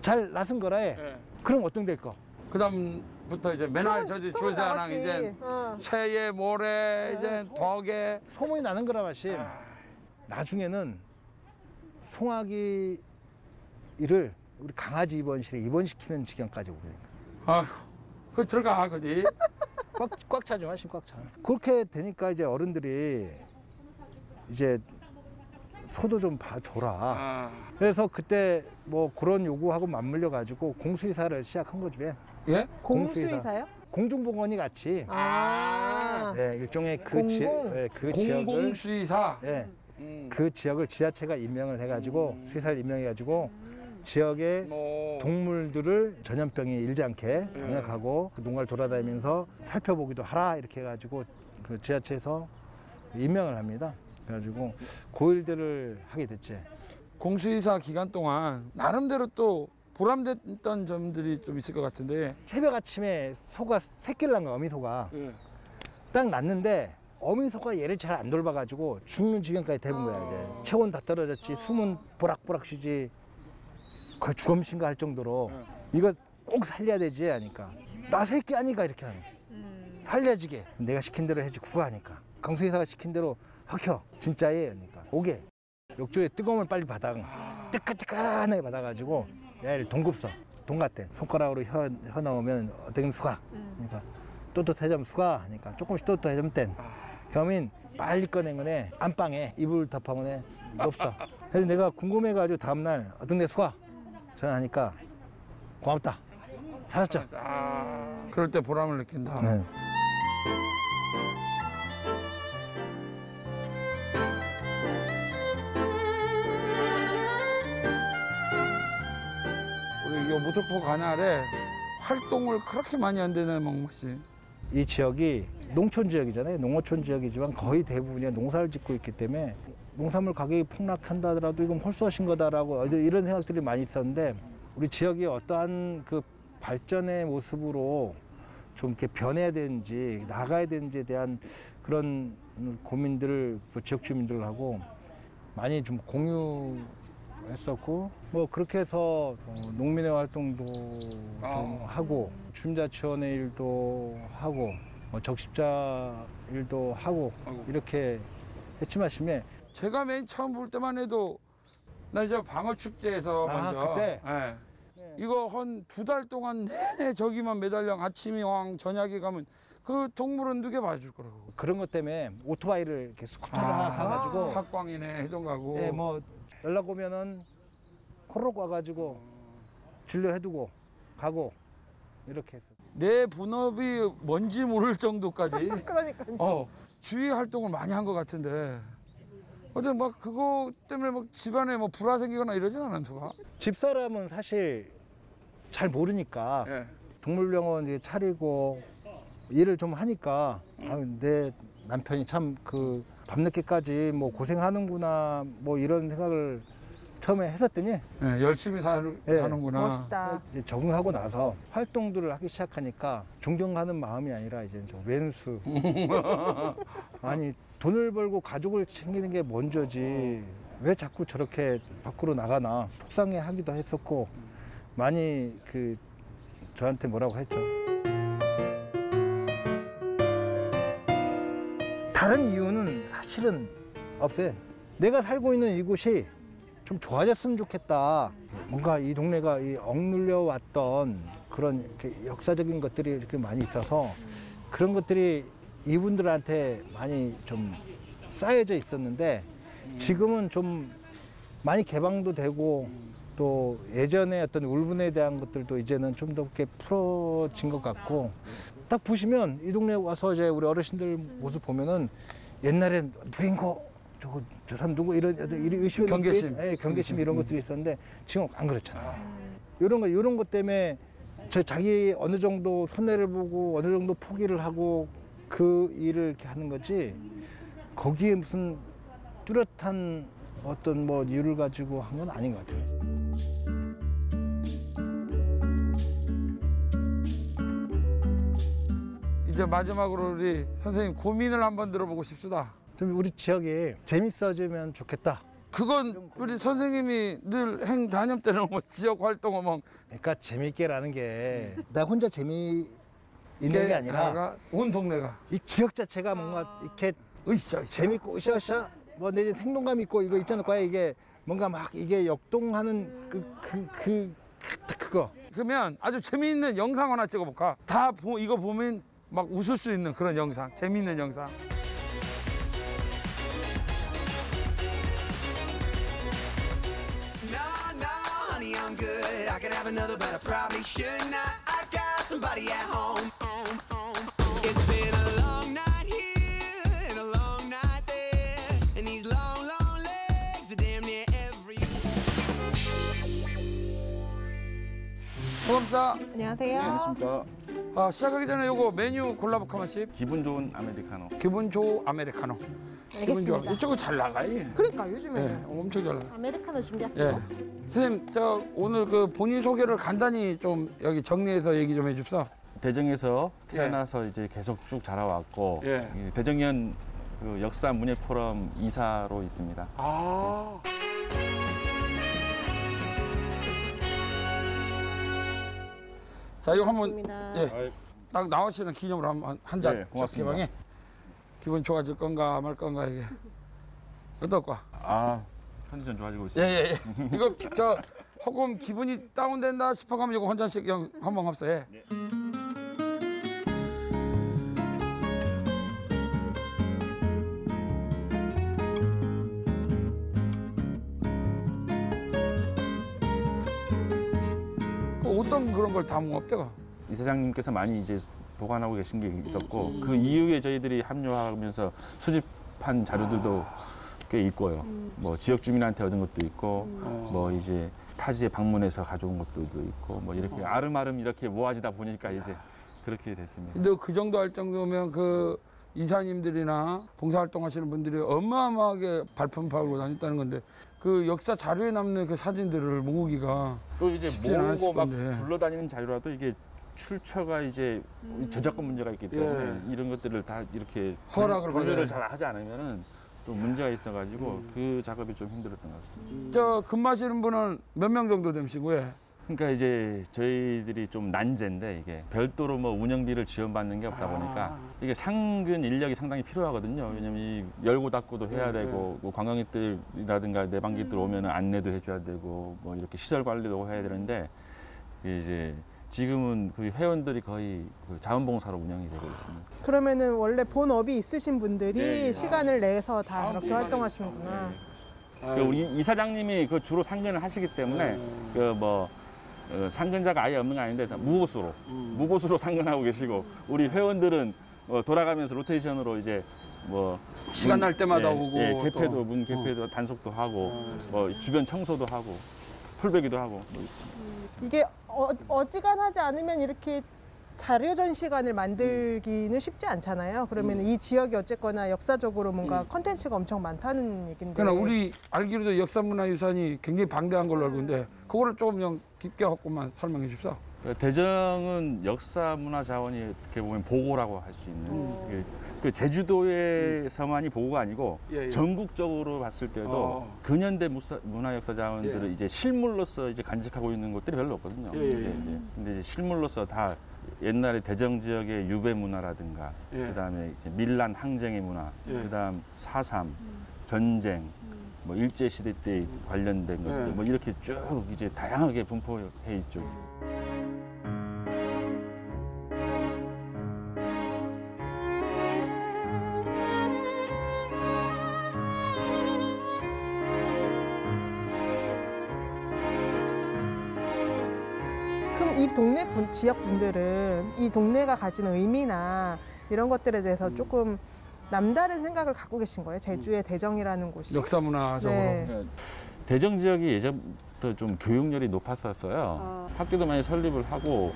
잘 나선 거라 해. 예. 그럼 어떤 될까? 그다음 부터 이제 맨날 저지 소문 주사랑 나갔지. 이제 어. 새에 모래 이제 소- 덕에 소문이 나는 거라 마심. 아. 나중에는 송아기를 우리 강아지 입원실에 입원시키는 지경까지 오게 된 거야. 아휴 그 들어가 거기 꽉, 꽉 차죠, 마심 꽉 차. 그렇게 되니까 이제 어른들이 이제 소도 좀 봐줘라. 아, 그래서 그때 뭐 그런 요구하고 맞물려 가지고 공수의사를 시작한 거죠. 예. 예? 공수의사요? 공중보건이 같이 아. 예, 일종의 그, 지, 공공? 예, 그 지역을 공공수의사 예, 음. 그 지역을 지자체가 임명을 해가지고 수의사를 임명해가지고 지역의 뭐 동물들을 전염병이 일지 않게 방역하고 그 농가를 돌아다니면서 살펴보기도 하라 이렇게 해가지고 그 지자체에서 임명을 합니다. 그래가지고 고일들을 하게 됐지. 공수의사 기간 동안 나름대로 또 보람됐던 점들이 좀 있을 것 같은데. 새벽 아침에 소가 새끼를 낳은 거야, 어미소가. 예. 딱 낳는데 어미소가 얘를 잘 안 돌봐가지고 죽는 지경까지 돼본 거야 이제. 체온 다 떨어졌지. 숨은 보락보락 쉬지. 거의 주검신가 할 정도로. 이거 꼭 살려야 되지 하니까. 나 새끼 아니까 이렇게 하는 거야. 살려지게. 내가 시킨 대로 해주고 하니까. 강수의사가 시킨 대로 허켜 진짜예요 그러니까. 오게. 욕조에 뜨거움을 빨리 받아. 뜨끈뜨끈하게 받아가지고 얘를 동급서 동 같대 손가락으로 혀, 혀 나오면 어떻게 수가. 그러니까 또또해지면 수가. 하니까 조금씩 또또해지면 땐. 겸인 빨리 꺼낸 거네. 안방에 이불 덮어보네. 없어. 그래서 내가 궁금해가지고 다음날 어떤 데 수가? 전화하니까 고맙다. 살았죠? 아, 그럴 때 보람을 느낀다. 네. 이 무tuk포 관할에 활동을 그렇게 많이 한다네 멍멍 씨. 이 지역이 농촌 지역이잖아요. 농어촌 지역이지만 거의 대부분이 농사를 짓고 있기 때문에 농산물 가격이 폭락한다 하더라도 이건 홀수하신 거다라고 이런 생각들이 많이 있었는데 우리 지역이 어떠한 그 발전의 모습으로 좀 이렇게 변해야 되는지 나가야 되는지에 대한 그런 고민들을 그 지역 주민들하고 많이 좀 공유 했었고 뭐 그렇게 해서 어, 농민의 활동도 좀 하고 주민자치원의 일도 하고 뭐 적십자 일도 하고 이렇게 해춤하심에 제가 맨 처음 볼 때만 해도 나 이제 방어 축제에서 아, 먼저 그때? 예. 이거 한 두 달 동안 내내 저기만 매달려 아침이 왕 저녁에 가면 그 동물은 누게 봐줄 거라고. 그런 것 때문에 오토바이를 이렇게 스쿠터를 하나 사가지고 학광이네 해동 가고. 예, 뭐 연락 오면은 호록 와가지고 진료해두고 가고 이렇게 해서 내 본업이 뭔지 모를 정도까지 그러니까요. 어, 주위 활동을 많이 한 것 같은데 어제 막 그거 때문에 막 집안에 뭐 불화 생기거나 이러진 않았어. 집사람은 사실 잘 모르니까 예. 동물병원 이제 차리고 일을 좀 하니까 아유, 내 남편이 참 그 밤늦게까지 뭐 고생하는구나 뭐 이런 생각을 처음에 했었더니 예, 열심히 사, 예. 사는구나. 멋있다. 이제 적응하고 나서 활동들을 하기 시작하니까 존경하는 마음이 아니라 이제 저 왼수 아니 돈을 벌고 가족을 챙기는 게 먼저지 왜 자꾸 저렇게 밖으로 나가나 속상해 하기도 했었고 많이 그 저한테 뭐라고 했죠 다른 이유는 사실은 없어요 내가 살고 있는 이곳이 좀 좋아졌으면 좋겠다. 뭔가 이 동네가 이 억눌려 왔던 그런 역사적인 것들이 이렇게 많이 있어서 그런 것들이 이분들한테 많이 좀 쌓여져 있었는데 지금은 좀 많이 개방도 되고 또 예전에 어떤 울분에 대한 것들도 이제는 좀 더 이렇게 풀어진 것 같고 딱 보시면 이 동네 와서 이제 우리 어르신들 모습 보면은 옛날엔 누구인고 저거 저 사람 누구 이런 애들 이런 의심의 경계심. 예, 경계심 이런 것들이 있었는데 지금 안 그렇잖아요. 이런 거 이런 것 때문에 저 자기 어느 정도 손해를 보고 어느 정도 포기를 하고 그 일을 이렇게 하는 거지 거기에 무슨 뚜렷한 어떤 뭐 이유를 가지고 한 건 아닌 것 같아요. 이제 마지막으로 우리 선생님 고민을 한번 들어보고 싶습니다. 좀 우리 지역이 재밌어지면 좋겠다. 그건 우리 선생님이 늘 행 단염 때는 뭐 지역 활동을 뭐 그러니까 재밌게라는 게 나 혼자 재미 있는 게 아니라 온 동네가. 이 지역 자체가 뭔가 이렇게 으쌰 재밌고 으쌰으쌰? 뭐 내지 생동감 있고 이거 있잖아. 과연 이게 뭔가 막 이게 역동하는 그그 그 그, 그 거. 그러면 아주 재미있는 영상 하나 찍어볼까? 다 보, 이거 보면 막 웃을 수 있는 그런 영상, 재미있는 영상. No, no, honey, I'm good. I could have another, but I probably should not. I got somebody at home. It's been a long night here and a long night there. And these long, long legs are damn near every. 고맙다. 안녕하세요. 안녕하십니까. 아, 시작하기 전에 요거 메뉴 골라볼까 마십. 기분 좋은 아메리카노. 기분 좋은 아메리카노. 기분 좋아. 알겠습니다. 이쪽은 잘 나가요. 그러니까 요즘에 예, 는 엄청 잘 나가. 아메리카노 준비할게요. 예. 선생님, 저 오늘 그 본인 소개를 간단히 좀 여기 정리해서 얘기 좀 해줍사. 대정에서 태어나서 이제 계속 쭉 자라왔고 예. 이 대정연 그 역사 문예 포럼 이사로 있습니다. 아. 자, 이거 한번 고맙습니다. 예. 딱 나오시는 기념으로 한한 한 잔. 네, 고맙습니다. 개방에 기분 좋아질 건가 말 건가 이게 어떨까? 아 컨디션 좋아지고 있어요. 예예 예. 이거 저 조금 기분이 다운된다 싶어가면 이거 한 잔씩 그냥 한번 합시다. 예. 그 어떤 그런 걸 담은 업대가? 이 사장님께서 많이 이제 보관하고 계신 게 있었고 음. 그 이후에 저희들이 합류하면서 수집한 자료들도 꽤 있고요. 뭐 지역 주민한테 얻은 것도 있고 뭐 이제 타지에 방문해서 가져온 것들도 있고 뭐 이렇게 아름아름 이렇게 모아지다 보니까 이제 그렇게 됐습니다. 근데 그 정도 할 정도면 그 이사님들이나 봉사활동 하시는 분들이 어마어마하게 발품 팔고 다녔다는 건데 그 역사 자료에 남는 그 사진들을 모으기가 또 이제 모으고 막 건데. 굴러다니는 자료라도 이게 출처가 이제 저작권 문제가 있기 때문에 예. 이런 것들을 다 이렇게 허락을 분류를 잘 하지 않으면은 또 문제가 있어가지고 그 작업이 좀 힘들었던 것 같습니다. 저 근무하시는 분은 몇 명 정도 되시고 예. 그러니까 이제 저희들이 좀 난제인데 이게 별도로 뭐 운영비를 지원받는 게 없다 보니까 이게 상근 인력이 상당히 필요하거든요. 왜냐면 이 열고 닫고도 해야 네, 되고 뭐 관광객들이라든가 내방객들 오면은 안내도 해줘야 되고 뭐 이렇게 시설 관리도 해야 되는데 이제 지금은 그 회원들이 거의 그 자원봉사로 운영이 되고 있습니다. 그러면은 원래 본업이 있으신 분들이 네, 네. 시간을 내서 다 그렇게 활동하시는구나. 그 우리 이사장님이 그 주로 상근을 하시기 때문에 그 뭐 상근자가 아예 없는 건 아닌데 다 무보수로 무보수로 상근하고 계시고 우리 회원들은 어, 돌아가면서 로테이션으로 이제 뭐 시간 문- 날 때마다 예, 오고 예, 또. 개폐도 문 개폐도 단속도 하고 뭐 주변 청소도 하고 풀베기도 하고. 뭐 이게 어, 어지간하지 않으면 이렇게 자료 전시관을 만들기는 쉽지 않잖아요. 그러면 이 지역이 어쨌거나 역사적으로 뭔가 컨텐츠가 엄청 많다는 얘긴데. 그러나 우리 알기로도 역사문화유산이 굉장히 방대한 걸로 알고 있는데 그거를 조금 그냥 깊게 갖고만 설명해 주십사. 그 대정은 역사 문화 자원이 어떻게 보면 보고라고 할 수 있는 그, 그 제주도에서만이 보고가 아니고 예, 예. 전국적으로 봤을 때도 어. 근현대 문화 역사 자원들을 예. 이제 실물로서 이제 간직하고 있는 곳들이 별로 없거든요. 예, 예. 근데 이제 실물로서 다 옛날에 대정 지역의 유배 문화라든가 예. 그다음에 이제 밀란 항쟁의 문화, 예. 그다음 사삼, 전쟁, 뭐 일제 시대 때 관련된 것들 예. 뭐 이렇게 쭉 이제 다양하게 분포해 있죠. 분, 지역 분들은 이 동네가 가지는 의미나 이런 것들에 대해서 음. 조금 남다른 생각을 갖고 계신 거예요. 제주의 대정이라는 곳이. 역사문화적으로. 네. 그러니까 대정 지역이 예전부터 좀 교육열이 높았었어요. 아. 학교도 많이 설립을 하고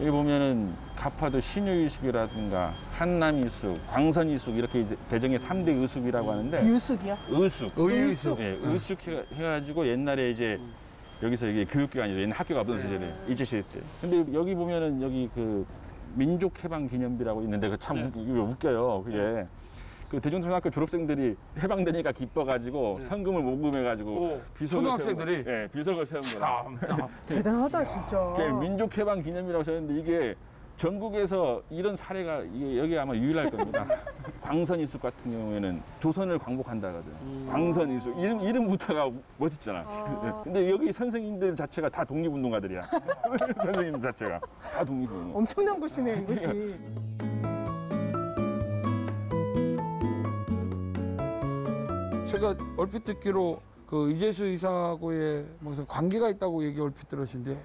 여기 보면은 가파도 신유유숙이라든가 한남이숙, 광선이숙 이렇게 대정의 삼대 의숙이라고 하는데 유숙이요? 의숙, 의숙. 예, 의숙 해- 해가지고 옛날에 이제 여기서 이게 교육기관이 옛날 학교가 없던 시절에 일제시대 때. 근데 여기 보면은 여기 그 민족해방기념비라고 있는데 그 참 웃겨요. 그게 그 대중초등학교 졸업생들이 해방되니까 기뻐가지고 상금을 모금해가지고 오, 비석을 초등학생들이? 세운 거. 예, 비석을 세운 거라. 대단하다 진짜. 그게 민족해방 기념이라고 썼는데 이게 전국에서 이런 사례가 이게 여기 아마 유일할 겁니다. 광선이숙 같은 경우에는 조선을 광복한다거든. 광선이숙 이름 이름부터가 멋있잖아. 근데 여기 선생님들 자체가 다 독립운동가들이야. 선생님 자체가 다 독립운동. 엄청난 곳이네요, 이곳이. 제가 얼핏 듣기로 그 이재수 이사하고의 무슨 관계가 있다고 얘기 얼핏 들었는데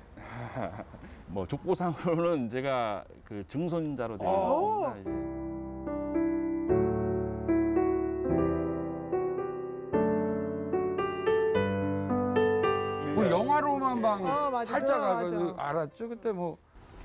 뭐 족보상으로는 제가 그 증손자로 되어 오. 있습니다. 이제. 우리 영화로만 방 아, 맞아. 살짝 맞아. 그 알았죠 그때 뭐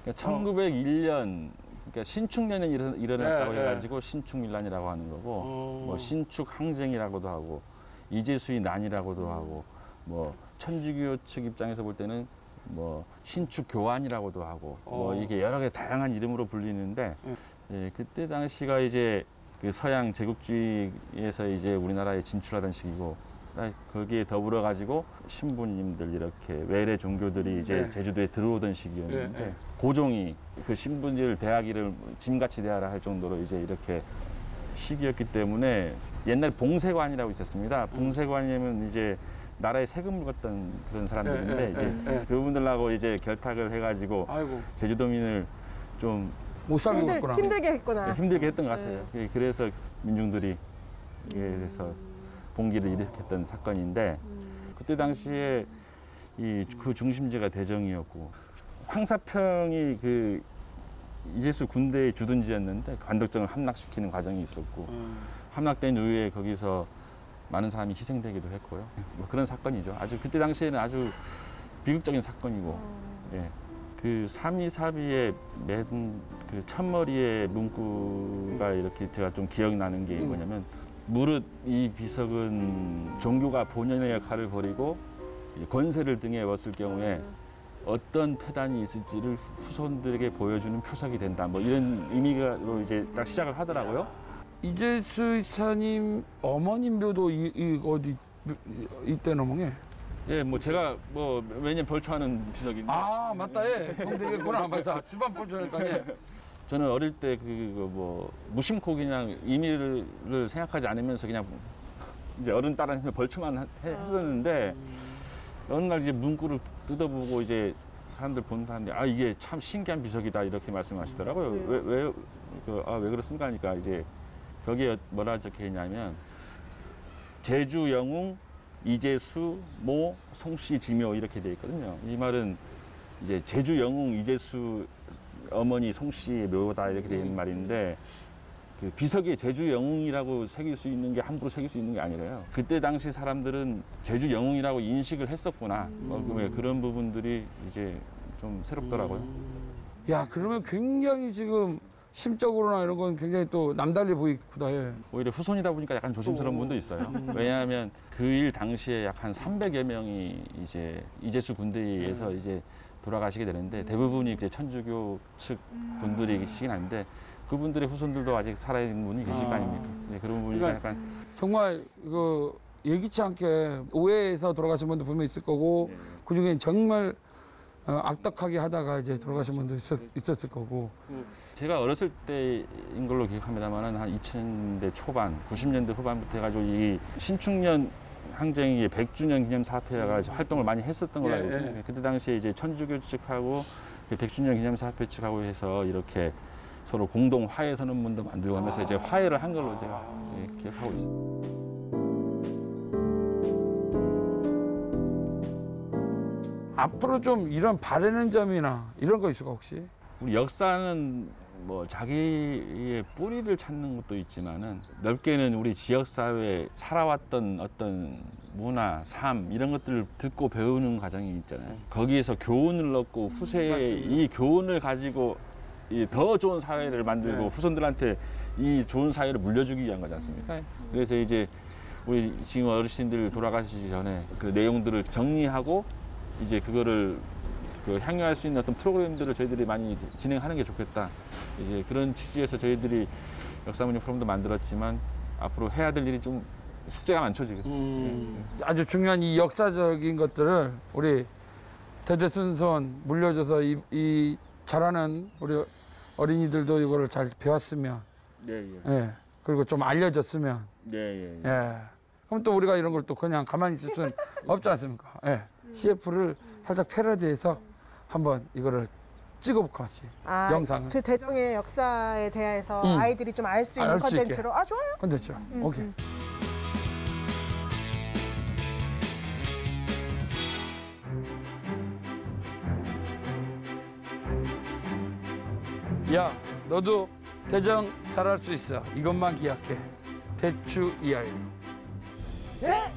그러니까 1901년 그러니까 신축년에 일어, 일어났다고 네, 네. 해가지고 신축밀란이라고 하는 거고 어. 뭐 신축항쟁이라고도 하고 이재수의 난이라고도 하고 뭐 천주교 측 입장에서 볼 때는 뭐 신축 교환이라고도 하고 뭐 어. 이게 여러 개 다양한 이름으로 불리는데 예, 그때 당시가 이제 그 서양 제국주의에서 이제 우리나라에 진출하던 시기고 아, 거기에 더불어 가지고 신부님들 이렇게 외래 종교들이 이제 네. 제주도에 들어오던 시기였는데 네, 네. 고종이 그 신부님들 대하기를 짐같이 대하라 할 정도로 이제 이렇게 시기였기 때문에 옛날 봉세관이라고 있었습니다. 봉세관이면 이제 나라에 세금을 걷던 그런 사람들인데 예, 예, 이제 예, 예. 그분들하고 이제 결탁을 해가지고 아이고 제주도민을 좀 못 살게 힘들, 했구나. 힘들게 했구나. 힘들게 했던 것 같아요. 예, 그래서 민중들이 이에 대해서 봉기를 일으켰던 사건인데 그때 당시에 이 그 중심지가 대정이었고 황사평이 그 이재수 군대의 주둔지였는데 관덕정을 함락시키는 과정이 있었고 함락된 이후에 거기서 많은 사람이 희생되기도 했고요. 뭐 그런 사건이죠. 아주 그때 당시에는 아주 비극적인 사건이고, 예. 그 삼이사비의 맨그 첫머리의 문구가 이렇게 제가 좀 기억나는 게 뭐냐면 무릇 이 비석은 종교가 본연의 역할을 버리고 이 권세를 등에 업었을 경우에 어떤 패단이 있을지를 후손들에게 보여주는 표석이 된다. 뭐 이런 의미로 이제 딱 시작을 하더라고요. 이재수 이사님 어머님 묘도 이, 이 어디 이때 넘어게? 예, 뭐 제가 뭐 매년 벌초하는 비석인데. 아 맞다 예. 그럼 되겠구나 맞아. 집안 볼줄니까 예. 저는 어릴 때 그 뭐 무심코 그냥 의미를 생각하지 않으면서 그냥 이제 어른 따라서 벌초만 했었는데 어느 날 이제 문구를 뜯어보고 이제 사람들 본 사람들이 아 이게 참 신기한 비석이다 이렇게 말씀하시더라고요. 왜왜 그, 아, 왜 그렇습니까? 하니까 이제 거기에 뭐라 적혀 있냐면 제주 영웅 이재수 모 송씨 지묘 이렇게 돼 있거든요. 이 말은 이제 제주 영웅 이재수 어머니 송씨의 묘다 이렇게 돼 있는 말인데 그 비석에 제주 영웅이라고 새길 수 있는 게 함부로 새길 수 있는 게 아니래요. 그때 당시 사람들은 제주 영웅이라고 인식을 했었구나. 어, 그러면 그런 부분들이 이제 좀 새롭더라고요. 야 그러면 굉장히 지금 심적으로나 이런 건 굉장히 또 남달리 보이구다 예. 오히려 후손이다 보니까 약간 조심스러운 분도 있어요. 왜냐하면 그 일 당시에 약 한 300여 명이 이제 이재수 군대에 의해서 이제 돌아가시게 되는데 대부분이 이제 천주교 측 분들이시긴 한데 그분들의 후손들도 아직 살아있는 분이 계실 거 아닙니까? 네, 그런 분이 그러니까 약간 정말 이거 예기치 않게 오해해서 돌아가신 분도 분명히 있을 거고 네. 그 중에 정말 어, 악덕하게 하다가 이제 돌아가신 분도 있었, 있었을 거고 제가 어렸을 때인 걸로 기억합니다만은 한 2000년대 초반, 90년대 후반부터 해가지고 이 신축년 항쟁이 100주년 기념 사업회가 활동을 많이 했었던 걸로 예, 알고 예. 있어요. 그때 당시에 이제 천주교 측하고 그 100주년 기념 사업회 측하고 해서 이렇게 서로 공동 화해 선언문도 만들고 하면서 이제 화해를 한 걸로 제가 예, 기억하고 있습니다. 앞으로 좀 이런 바라는 점이나 이런 거 있을까 혹시? 우리 역사는 뭐 자기의 뿌리를 찾는 것도 있지만은 넓게는 우리 지역 사회에 살아왔던 어떤 문화, 삶 이런 것들을 듣고 배우는 과정이 있잖아요. 거기에서 교훈을 얻고 후세에 이 교훈을 가지고 이더 좋은 사회를 만들고 네. 후손들한테 이 좋은 사회를 물려주기 위한 거지 않습니까? 그래서 이제 우리 지금 어르신들 돌아가시기 전에 그 내용들을 정리하고 이제 그거를 그 향유할 수 있는 어떤 프로그램들을 저희들이 많이 진행하는 게 좋겠다. 이제 그런 취지에서 저희들이 역사문화 프로그램도 만들었지만 앞으로 해야 될 일이 좀 숙제가 많죠 지금. 아주 중요한 이 역사적인 것들을 우리 대대손손 물려줘서 이, 이 잘하는 우리 어린이들도 이거를 잘 배웠으면 예, 예. 예 그리고 좀 알려졌으면 예, 예, 예. 예 그럼 또 우리가 이런 걸 또 그냥 가만히 있을 수는 없지 않습니까 예 CF를 살짝 패러디해서 한번 이거를 찍어볼 것 같이 아, 영상을 그 대정의 역사에 대해서 음. 아이들이 좀 알 수 있는. 컨텐츠로 아 좋아요. 컨텐츠 음, 오케이 음. 야 너도 대정 잘할 수 있어 이것만 기약해 대추 이알류 네.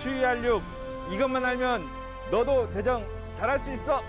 주의할 육 이것만 알면 너도 대장 잘할 수 있어.